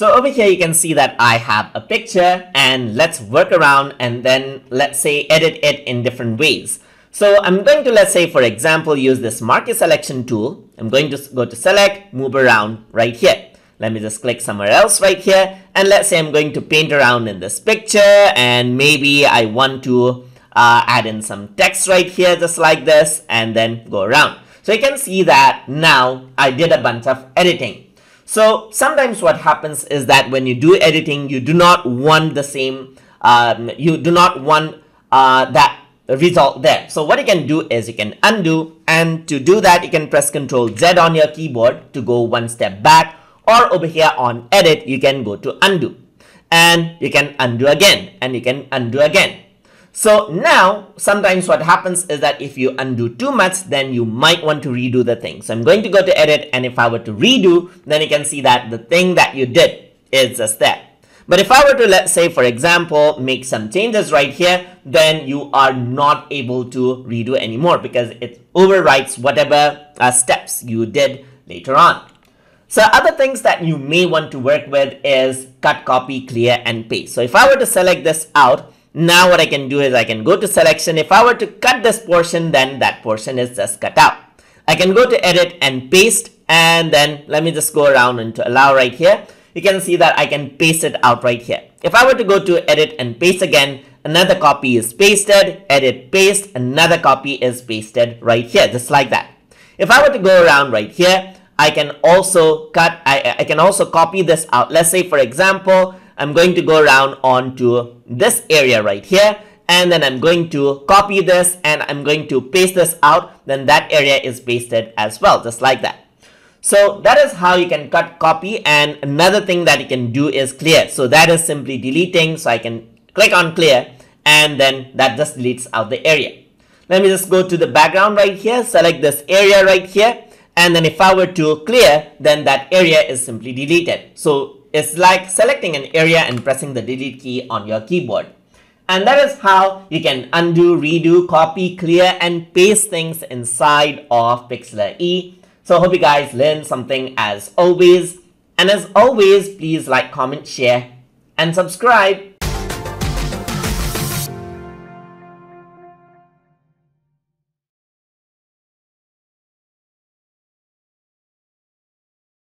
So over here you can see that I have a picture and let's work around and then let's say edit it in different ways. So I'm going to let's say for example use this marquee selection tool. I'm going to go to select, move around right here. Let me just click somewhere else right here. And let's say I'm going to paint around in this picture and maybe I want to uh, add in some text right here just like this and then go around. So you can see that now I did a bunch of editing. So sometimes what happens is that when you do editing, you do not want the same, um, you do not want uh, that result there. So what you can do is you can undo and to do that you can press Ctrl Z on your keyboard to go one step back or over here on edit you can go to undo and you can undo again and you can undo again so now sometimes what happens is that if you undo too much then you might want to redo the thing so i'm going to go to edit and if i were to redo then you can see that the thing that you did is just there but if I were to, let's say, for example, make some changes right here, then you are not able to redo anymore because it overwrites whatever uh, steps you did later on. So other things that you may want to work with is cut, copy, clear, and paste. So if I were to select this out, now what I can do is I can go to selection. If I were to cut this portion, then that portion is just cut out. I can go to edit and paste, and then let me just go around and to allow right here. You can see that I can paste it out right here. If I were to go to edit and paste again, another copy is pasted, edit, paste, another copy is pasted right here, just like that. If I were to go around right here, I can also cut, I, I can also copy this out. Let's say, for example, I'm going to go around onto this area right here and then I'm going to copy this and I'm going to paste this out. Then that area is pasted as well just like that. So that is how you can cut copy. And another thing that you can do is clear. So that is simply deleting so I can click on clear and then that just deletes out the area. Let me just go to the background right here select this area right here. And then if I were to clear then that area is simply deleted. So it's like selecting an area and pressing the delete key on your keyboard. And that is how you can undo redo copy clear and paste things inside of Pixlr E. So hope you guys learned something as always. And as always please like comment share and subscribe